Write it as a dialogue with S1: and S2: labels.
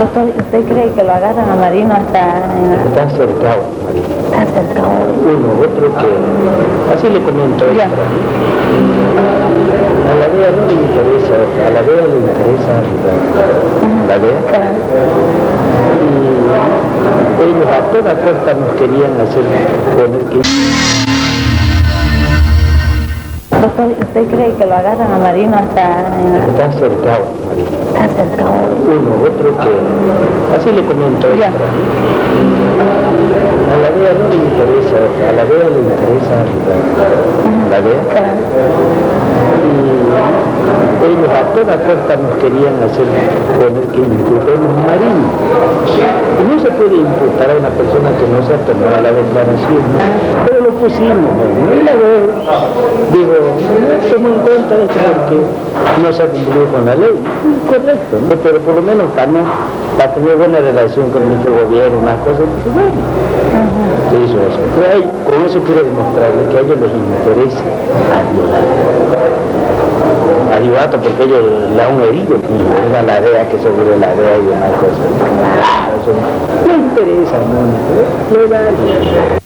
S1: Doctor, ¿usted cree que lo agarran a Marino hasta.
S2: Está cercado, María.
S1: Está cercado?
S2: Uno, otro que... Así le comento.
S1: Ya.
S2: A la DEA no le interesa, a la DEA le interesa la, la DEA.
S1: Claro.
S2: Y ellos a toda costa nos querían hacer poner que...
S1: Doctor, ¿usted cree que lo agarran a Marino hasta.
S2: Está cercado, María. Uno, otro que... Así le comento.
S1: Ya.
S2: A la DEA no le interesa, a la DEA le interesa la, la DEA.
S1: Claro.
S2: Y ellos a toda costa nos querían hacer poner que imputemos marino. Y no se puede imputar a una persona que no se ha tomado la declaración. ¿no? Pero lo pusimos, ¿no? Y la vez, digo, tomo en cuenta esto porque no se ha cumplido con la ley. Correcto, ¿no? Pero por lo menos para, no, para tener buena relación con nuestro gobierno, unas cosas, pues bueno. Se hizo eso. Pero ahí, con eso quiero demostrarle que a ellos les interesa ayudar porque ellos le han herido y era la DEA que sobre la DEA y demás cosas. No interesa, no, no, no,